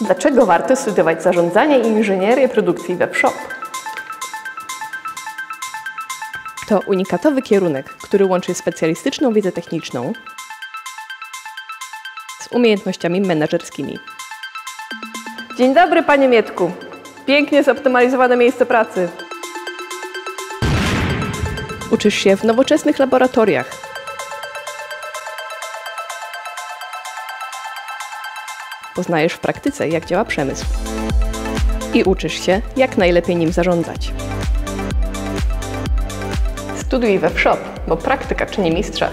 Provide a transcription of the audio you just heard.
Dlaczego warto studiować zarządzanie i inżynierię produkcji WebShop? To unikatowy kierunek, który łączy specjalistyczną wiedzę techniczną z umiejętnościami menedżerskimi. Dzień dobry, panie Mietku. Pięknie zoptymalizowane miejsce pracy. Uczysz się w nowoczesnych laboratoriach. Poznajesz w praktyce, jak działa przemysł. I uczysz się, jak najlepiej nim zarządzać. Studiuj we shop, bo praktyka czyni mistrza.